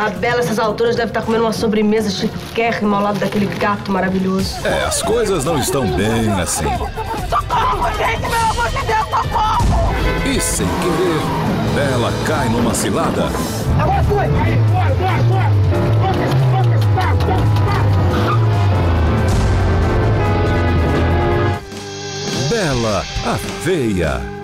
A Bela, essas alturas, deve estar comendo uma sobremesa chiquérrima ao lado daquele gato maravilhoso. É, as coisas não estão bem assim. Socorro, gente! Pelo amor de Deus, socorro! E sem querer, Bela cai numa cilada. É Agora foi! Aí, bora, bora, bora! Bela, a feia.